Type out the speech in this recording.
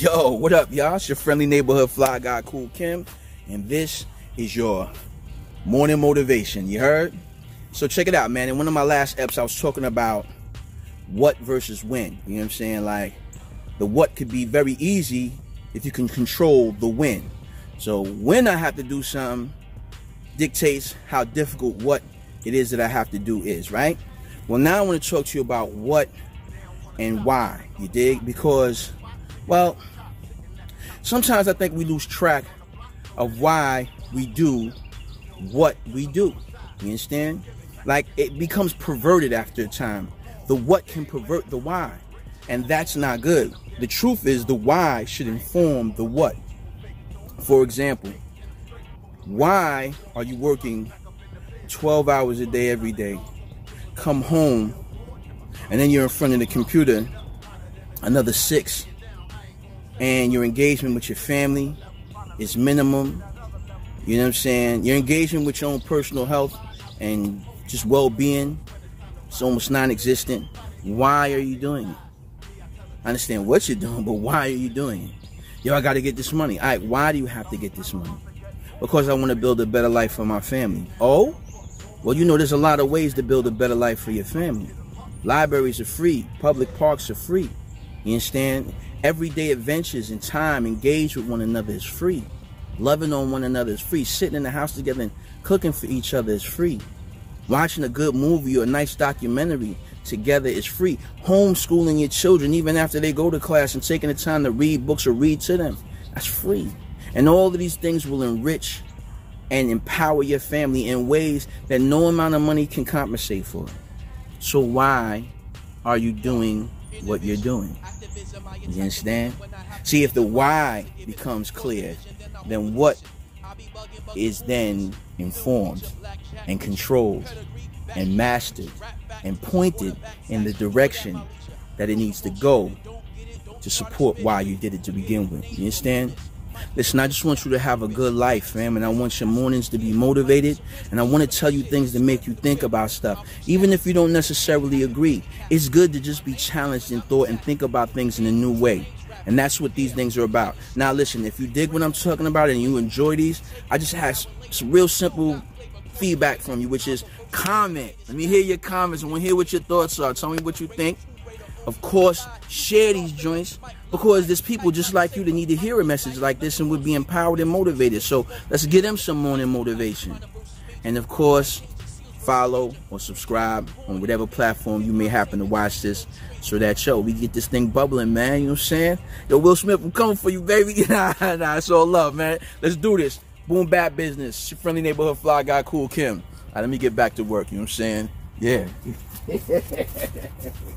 Yo, what up, y'all? It's your friendly neighborhood fly guy, Kool Kim, and this is your morning motivation. You heard? So check it out, man. In one of my last eps, I was talking about what versus when. You know what I'm saying? Like, the what could be very easy if you can control the when. So when I have to do something dictates how difficult what it is that I have to do is, right? Well, now I want to talk to you about what and why. You dig? Because, well, sometimes I think we lose track of why we do what we do. You understand? Like it becomes perverted after a time. The what can pervert the why. And that's not good. The truth is the why should inform the what. For example, why are you working 12 hours a day every day? Come home and then you're in front of the computer another six and your engagement with your family is minimum. You know what i'm saying? Your engagement with your own personal health and just well-being is almost non-existent. Why are you doing it? I understand what you're doing but why are you doing it? Yo i gotta get this money. All right why do you have to get this money? Because i want to build a better life for my family. Oh well you know there's a lot of ways to build a better life for your family. Libraries are free. Public parks are free. You understand? Everyday adventures and time engaged with one another is free. Loving on one another is free. Sitting in the house together and cooking for each other is free. Watching a good movie or a nice documentary together is free. Homeschooling your children even after they go to class and taking the time to read books or read to them. That's free. And all of these things will enrich and empower your family in ways that no amount of money can compensate for. So why are you doing what you're doing? You understand? See, if the why becomes clear, then what is then informed and controlled and mastered and pointed in the direction that it needs to go to support why you did it to begin with. You understand? Listen, I just want you to have a good life, fam, and I want your mornings to be motivated, and I want to tell you things to make you think about stuff. Even if you don't necessarily agree, it's good to just be challenged in thought and think about things in a new way. And that's what these things are about. Now, listen, if you dig what I'm talking about and you enjoy these, I just have some real simple feedback from you, which is comment. Let me hear your comments. I want to hear what your thoughts are. Tell me what you think. Of course, share these joints because there's people just like you that need to hear a message like this and would be empowered and motivated. So let's get them some morning motivation. And of course, follow or subscribe on whatever platform you may happen to watch this so that yo we get this thing bubbling man you know what i'm saying? Yo will smith i'm coming for you baby. Nah nah it's all love man. Let's do this. Boom bap business. Your friendly neighborhood fly guy Kool Kim. All right let me get back to work you know what i'm saying? Yeah